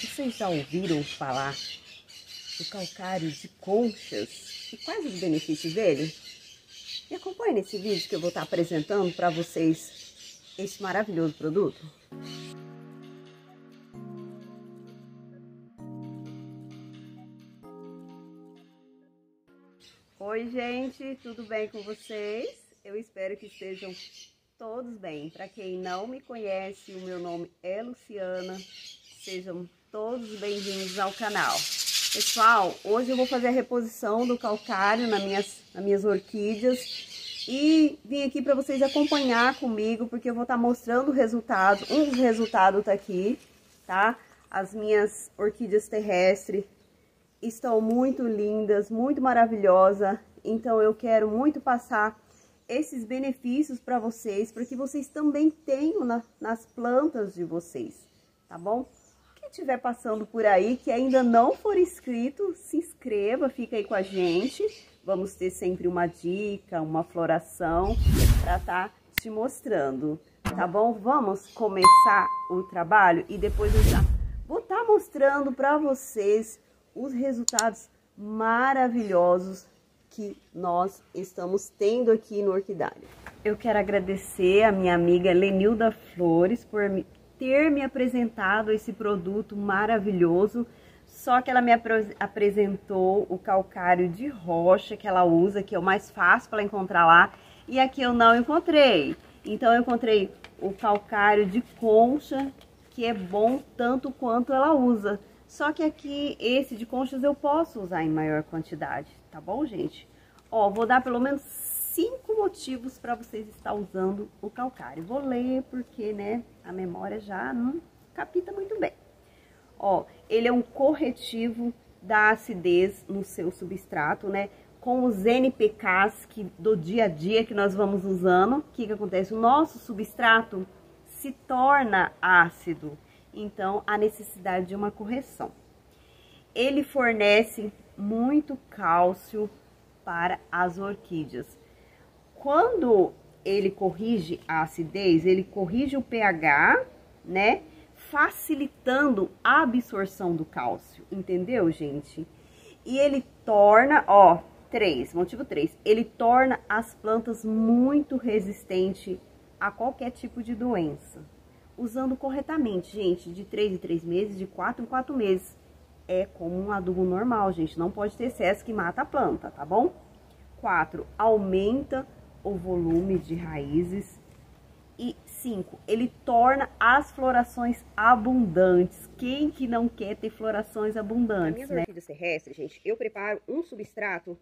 Vocês já ouviram falar do calcário de conchas? E quais os benefícios dele? Me acompanhe nesse vídeo que eu vou estar apresentando para vocês esse maravilhoso produto. Oi, gente, tudo bem com vocês? Eu espero que estejam todos bem. Para quem não me conhece, o meu nome é Luciana. Sejam todos bem-vindos ao canal. Pessoal, hoje eu vou fazer a reposição do calcário nas minhas, nas minhas orquídeas e vim aqui para vocês acompanhar comigo, porque eu vou estar tá mostrando o resultado. Um dos resultados tá aqui, tá? As minhas orquídeas terrestres estão muito lindas, muito maravilhosas. Então eu quero muito passar esses benefícios para vocês, para que vocês também tenham na, nas plantas de vocês, tá bom? Quem estiver passando por aí, que ainda não for inscrito, se inscreva, fica aí com a gente. Vamos ter sempre uma dica, uma floração para estar tá te mostrando, tá bom? Vamos começar o trabalho e depois eu já vou estar tá mostrando para vocês os resultados maravilhosos que nós estamos tendo aqui no Orquidário. Eu quero agradecer a minha amiga Lenilda Flores por ter me apresentado esse produto maravilhoso. Só que ela me apresentou o calcário de rocha que ela usa, que é o mais fácil para encontrar lá, e aqui eu não encontrei. Então eu encontrei o calcário de concha, que é bom tanto quanto ela usa. Só que aqui, esse de conchas eu posso usar em maior quantidade, tá bom, gente? Ó, vou dar pelo menos cinco motivos para vocês estar usando o calcário. Vou ler porque, né, a memória já não capita muito bem. Ó, ele é um corretivo da acidez no seu substrato, né? Com os NPKs que, do dia a dia que nós vamos usando, o que, que acontece? O nosso substrato se torna ácido então a necessidade de uma correção. Ele fornece muito cálcio para as orquídeas. Quando ele corrige a acidez, ele corrige o pH, né? Facilitando a absorção do cálcio, entendeu, gente? E ele torna, ó, três, motivo três, ele torna as plantas muito resistentes a qualquer tipo de doença usando corretamente, gente, de 3 em 3 meses, de 4 em 4 meses. É como um adubo normal, gente, não pode ter excesso que mata a planta, tá bom? 4. Aumenta o volume de raízes. E 5. Ele torna as florações abundantes. Quem que não quer ter florações abundantes, minhas né? orquídeas terrestres, gente, eu preparo um substrato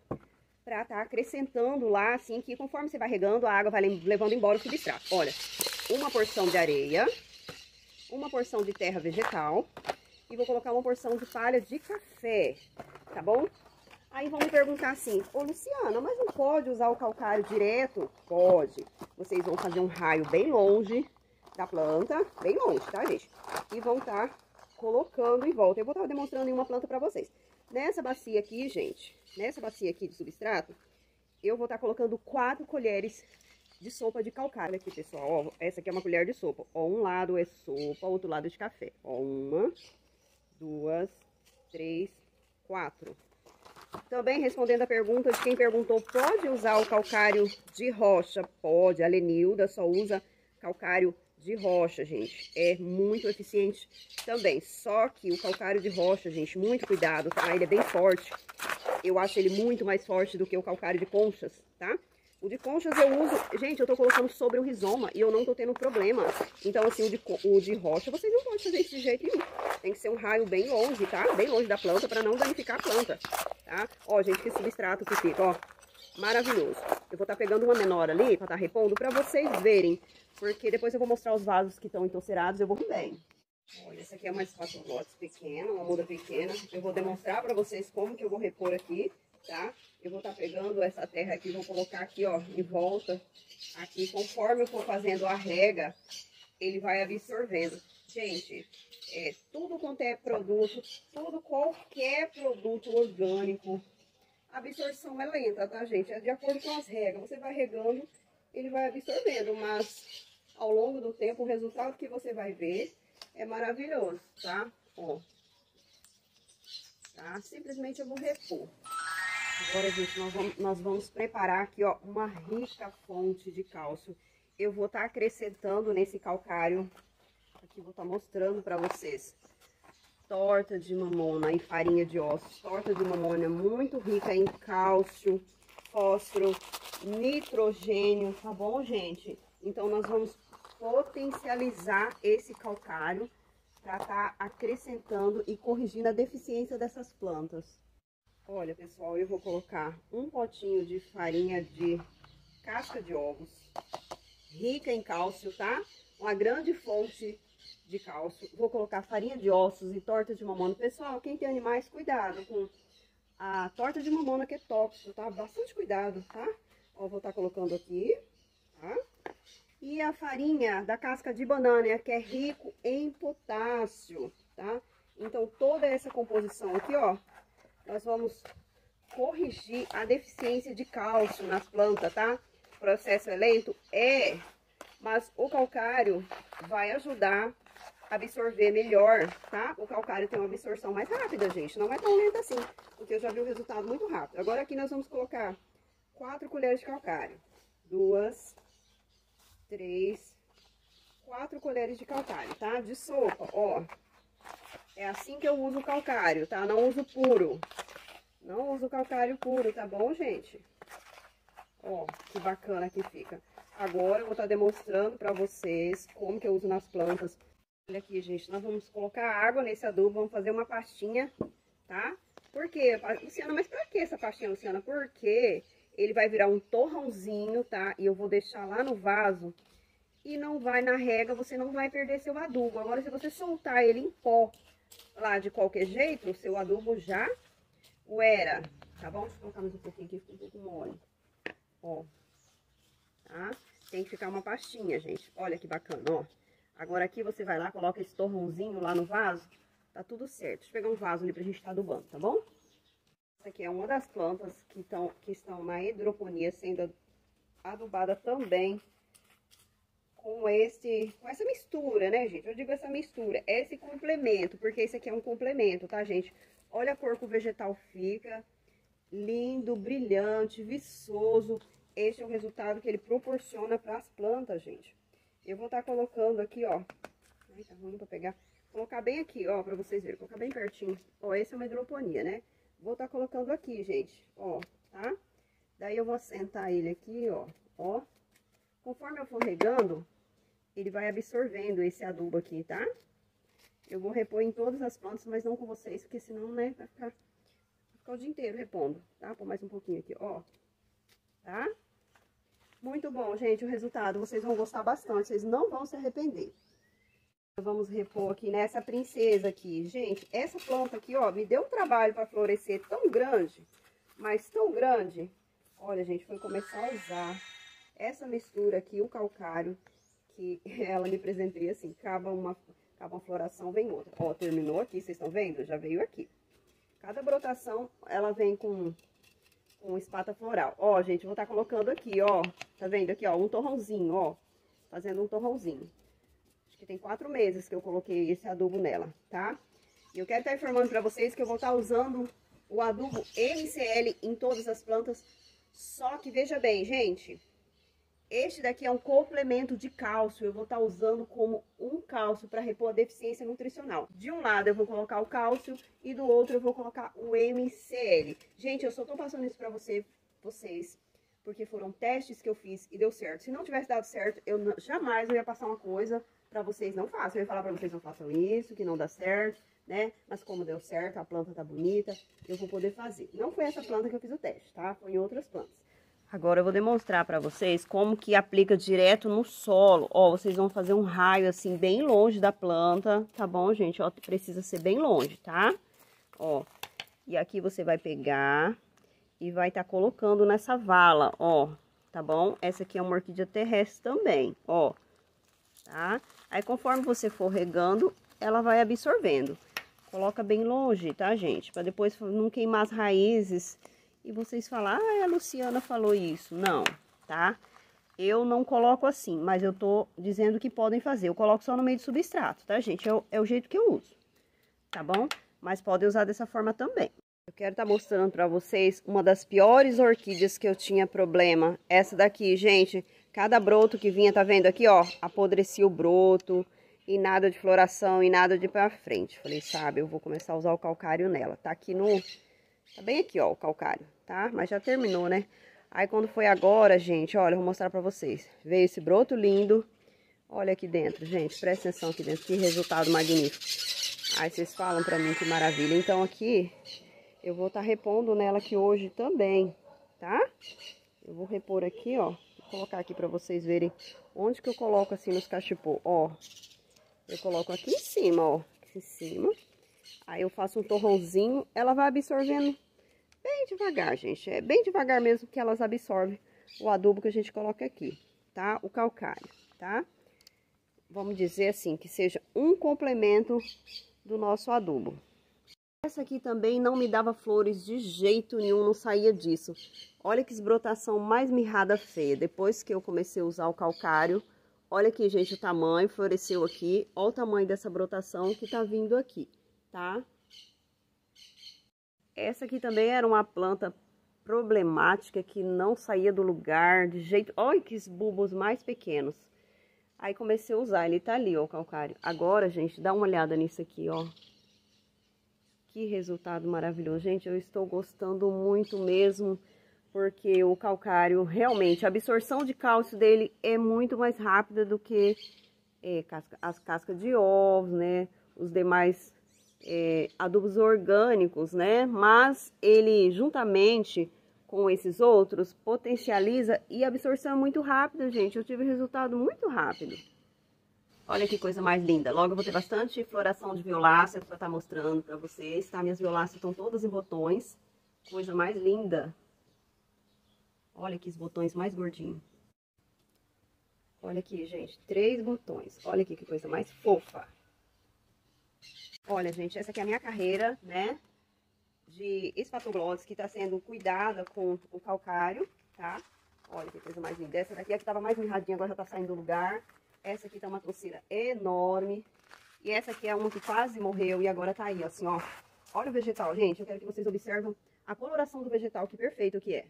para estar tá acrescentando lá, assim, que conforme você vai regando, a água vai levando embora o substrato. Olha, uma porção de areia, uma porção de terra vegetal e vou colocar uma porção de palha de café, tá bom? Aí vão me perguntar assim, ô Luciana, mas não pode usar o calcário direto? Pode. Vocês vão fazer um raio bem longe da planta, bem longe, tá, gente? E vão estar tá colocando em volta. Eu vou estar tá demonstrando em uma planta pra vocês. Nessa bacia aqui, gente, nessa bacia aqui de substrato, eu vou estar tá colocando quatro colheres de sopa de calcário aqui, pessoal. Ó, essa aqui é uma colher de sopa. Ó, um lado é sopa, outro lado é de café. Ó, uma, duas, três, quatro. Também respondendo a pergunta de quem perguntou, pode usar o calcário de rocha? Pode, a Lenilda só usa calcário de rocha, gente. É muito eficiente também. Só que o calcário de rocha, gente, muito cuidado, tá? Ele é bem forte. Eu acho ele muito mais forte do que o calcário de conchas, tá? O de conchas eu uso... Gente, eu tô colocando sobre o rizoma e eu não tô tendo problema. Então, assim, o de, o de rocha, vocês não podem fazer isso de jeito nenhum. Tem que ser um raio bem longe, tá? Bem longe da planta pra não danificar a planta, tá? Ó, gente, que substrato que fica, ó. Maravilhoso. Eu vou estar tá pegando uma menor ali pra estar tá repondo pra vocês verem. Porque depois eu vou mostrar os vasos que estão entorcerados, eu vou bem. Olha, essa aqui é uma espátula pequena, uma muda pequena. Eu vou demonstrar pra vocês como que eu vou repor aqui tá? Eu vou estar tá pegando essa terra aqui, vou colocar aqui, ó, em volta, aqui, conforme eu for fazendo a rega, ele vai absorvendo. Gente, é, tudo quanto é produto, tudo, qualquer produto orgânico, a absorção é lenta, tá, gente? É de acordo com as regras. Você vai regando, ele vai absorvendo, mas ao longo do tempo, o resultado que você vai ver é maravilhoso, tá? Ó, tá? Simplesmente eu vou repor. Agora, gente, nós vamos, nós vamos preparar aqui, ó, uma rica fonte de cálcio. Eu vou estar tá acrescentando nesse calcário, aqui vou estar tá mostrando para vocês, torta de mamona e farinha de ossos. Torta de mamona muito rica em cálcio, fósforo, nitrogênio, tá bom, gente? Então, nós vamos potencializar esse calcário para estar tá acrescentando e corrigindo a deficiência dessas plantas. Olha, pessoal, eu vou colocar um potinho de farinha de casca de ovos, rica em cálcio, tá? Uma grande fonte de cálcio. Vou colocar farinha de ossos e torta de mamona. Pessoal, quem tem animais, cuidado com a torta de mamona que é tóxico, tá? Bastante cuidado, tá? Ó, vou estar tá colocando aqui, tá? E a farinha da casca de banana, que é rico em potássio, tá? Então, toda essa composição aqui, ó, nós vamos corrigir a deficiência de cálcio nas plantas, tá? O processo é lento? É, mas o calcário vai ajudar a absorver melhor, tá? O calcário tem uma absorção mais rápida, gente, não é tão lenta assim, porque eu já vi o resultado muito rápido. Agora aqui nós vamos colocar quatro colheres de calcário, duas, três, quatro colheres de calcário, tá? De sopa, ó. É assim que eu uso o calcário, tá? Não uso puro. Não uso calcário puro, tá bom, gente? Ó, que bacana que fica. Agora eu vou estar tá demonstrando pra vocês como que eu uso nas plantas. Olha aqui, gente, nós vamos colocar água nesse adubo, vamos fazer uma pastinha, tá? Por quê? Luciana, mas pra que essa pastinha, Luciana? Porque ele vai virar um torrãozinho, tá? E eu vou deixar lá no vaso e não vai na rega, você não vai perder seu adubo. Agora, se você soltar ele em pó lá de qualquer jeito, o seu adubo já o era, tá bom? Deixa eu colocar mais um pouquinho aqui, um pouco mole. Ó, tá? Tem que ficar uma pastinha, gente. Olha que bacana, ó. Agora aqui você vai lá, coloca esse torrãozinho lá no vaso, tá tudo certo. Deixa eu pegar um vaso ali pra gente estar tá adubando, tá bom? Essa aqui é uma das plantas que, tão, que estão na hidroponia, sendo adubada também com esse, com essa mistura, né, gente? Eu digo essa mistura, esse complemento, porque esse aqui é um complemento, tá, gente? Olha a cor que o vegetal fica, lindo, brilhante, viçoso. Este é o resultado que ele proporciona para as plantas, gente. Eu vou estar tá colocando aqui, ó. Ai, tá ruim pra pegar. Colocar bem aqui, ó, pra vocês verem. Colocar bem pertinho. Ó, esse é uma hidroponia, né? Vou estar tá colocando aqui, gente, ó, tá? Daí eu vou sentar ele aqui, ó, ó. Conforme eu for regando, ele vai absorvendo esse adubo aqui, tá? Eu vou repor em todas as plantas, mas não com vocês, porque senão, né, vai ficar, vai ficar o dia inteiro repondo, tá? Pôr mais um pouquinho aqui, ó. Tá? Muito bom, gente, o resultado. Vocês vão gostar bastante, vocês não vão se arrepender. Vamos repor aqui nessa princesa aqui. Gente, essa planta aqui, ó, me deu um trabalho para florescer tão grande, mas tão grande. Olha, gente, foi começar a usar essa mistura aqui, o calcário, que ela me presenteia assim, acaba uma, acaba uma floração, vem outra. Ó, terminou aqui, vocês estão vendo? Já veio aqui. Cada brotação, ela vem com, com espata floral. Ó, gente, vou estar tá colocando aqui, ó, tá vendo aqui, ó, um torrãozinho, ó, fazendo um torrãozinho acho que tem quatro meses que eu coloquei esse adubo nela, tá? E eu quero estar informando para vocês que eu vou estar usando o adubo MCL em todas as plantas, só que veja bem, gente, este daqui é um complemento de cálcio, eu vou estar usando como um cálcio para repor a deficiência nutricional. De um lado eu vou colocar o cálcio e do outro eu vou colocar o MCL. Gente, eu só estou passando isso para você, vocês, porque foram testes que eu fiz e deu certo. Se não tivesse dado certo, eu não, jamais eu ia passar uma coisa para vocês não façam. Eu ia falar para vocês não façam isso, que não dá certo, né? Mas como deu certo, a planta tá bonita, eu vou poder fazer. Não foi essa planta que eu fiz o teste, tá? Foi em outras plantas. Agora eu vou demonstrar para vocês como que aplica direto no solo. Ó, vocês vão fazer um raio assim bem longe da planta, tá bom, gente? Ó, precisa ser bem longe, tá? Ó, e aqui você vai pegar e vai estar tá colocando nessa vala, ó, tá bom? Essa aqui é uma orquídea terrestre também, ó, tá? Aí, conforme você for regando, ela vai absorvendo. Coloca bem longe, tá, gente? Para depois não queimar as raízes e vocês falar, ah, a Luciana falou isso. Não, tá? Eu não coloco assim, mas eu tô dizendo que podem fazer. Eu coloco só no meio do substrato, tá, gente? É o, é o jeito que eu uso, tá bom? mas podem usar dessa forma também. Eu quero estar tá mostrando para vocês uma das piores orquídeas que eu tinha problema. Essa daqui, gente, cada broto que vinha, tá vendo aqui, ó, apodrecia o broto e nada de floração e nada de para frente. Falei, sabe, eu vou começar a usar o calcário nela. Tá aqui no... Tá bem aqui, ó, o calcário, tá? Mas já terminou, né? Aí quando foi agora, gente, olha, eu vou mostrar pra vocês. Veio esse broto lindo. Olha aqui dentro, gente, presta atenção aqui dentro. Que resultado magnífico. Aí vocês falam pra mim que maravilha. Então aqui, eu vou estar tá repondo nela aqui hoje também, tá? Eu vou repor aqui, ó. Vou colocar aqui pra vocês verem onde que eu coloco assim nos cachepô. Ó, eu coloco aqui em cima, ó. Aqui em cima. Aí eu faço um torrãozinho. Ela vai absorvendo bem devagar, gente. É bem devagar mesmo que elas absorvem o adubo que a gente coloca aqui, tá? O calcário, tá? Vamos dizer assim, que seja um complemento do nosso adubo. Essa aqui também não me dava flores de jeito nenhum, não saía disso. Olha que esbrotação mais mirrada feia. Depois que eu comecei a usar o calcário, olha aqui, gente, o tamanho, floresceu aqui. Olha o tamanho dessa brotação que tá vindo aqui, tá? Essa aqui também era uma planta problemática que não saía do lugar de jeito... Olha que bulbos mais pequenos. Aí comecei a usar, ele tá ali, ó, o calcário. Agora, gente, dá uma olhada nisso aqui, ó. Que resultado maravilhoso. Gente, eu estou gostando muito mesmo, porque o calcário, realmente, a absorção de cálcio dele é muito mais rápida do que é, casca, as cascas de ovos, né? Os demais é, adubos orgânicos, né? Mas ele, juntamente com esses outros, potencializa e absorção é muito rápida, gente. Eu tive resultado muito rápido. Olha que coisa mais linda. Logo eu vou ter bastante floração de violácea para estar tá mostrando para vocês, tá? Minhas violáceas estão todas em botões. Coisa mais linda. Olha que os botões mais gordinhos. Olha aqui, gente. Três botões. Olha aqui que coisa mais fofa. Olha, gente, essa aqui é a minha carreira, né? De espatoglose, que tá sendo cuidada com o calcário, tá? Olha que coisa mais linda. Essa daqui é que tava mais mirradinha, agora já tá saindo do lugar. Essa aqui tá uma trouxeira enorme. E essa aqui é uma que quase morreu e agora tá aí, assim, ó. Olha o vegetal, gente. Eu quero que vocês observem a coloração do vegetal, que perfeito que é.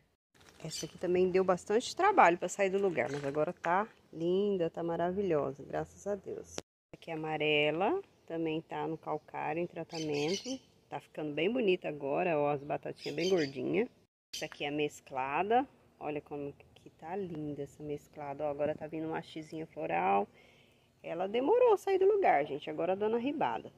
Essa aqui também deu bastante trabalho para sair do lugar, mas agora tá linda, tá maravilhosa, graças a Deus. Aqui é amarela, também tá no calcário em tratamento. Tá ficando bem bonita agora, ó, as batatinhas bem gordinhas. Essa aqui é mesclada. Olha como que tá linda essa mesclada. Ó, agora tá vindo uma xizinha floral. Ela demorou a sair do lugar, gente. Agora dando a ribada.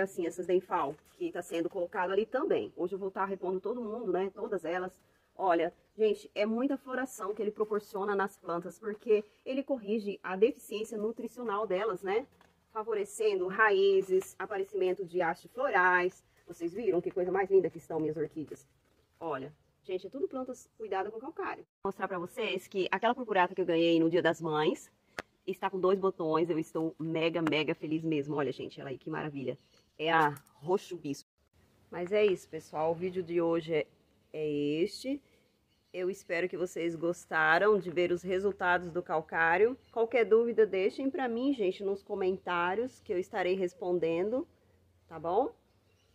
Assim, essas denfal que tá sendo colocado ali também. Hoje eu vou estar tá repondo todo mundo, né? Todas elas. Olha, gente, é muita floração que ele proporciona nas plantas, porque ele corrige a deficiência nutricional delas, né? Favorecendo raízes, aparecimento de hastes florais. Vocês viram que coisa mais linda que estão minhas orquídeas? Olha, gente, é tudo plantas cuidadas com calcário. Vou mostrar pra vocês que aquela purpurata que eu ganhei no Dia das Mães está com dois botões. Eu estou mega, mega feliz mesmo. Olha, gente, ela aí, que maravilha. É a roxo bispo. Mas é isso, pessoal. O vídeo de hoje é, é este. Eu espero que vocês gostaram de ver os resultados do calcário. Qualquer dúvida, deixem para mim, gente, nos comentários, que eu estarei respondendo, tá bom?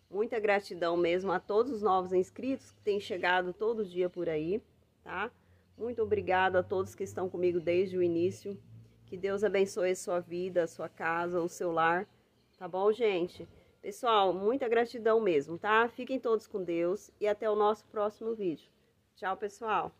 Muita gratidão mesmo a todos os novos inscritos que têm chegado todo dia por aí, tá? Muito obrigado a todos que estão comigo desde o início. Que Deus abençoe a sua vida, a sua casa, o seu lar, tá bom, gente? Pessoal, muita gratidão mesmo, tá? Fiquem todos com Deus e até o nosso próximo vídeo. Tchau, pessoal!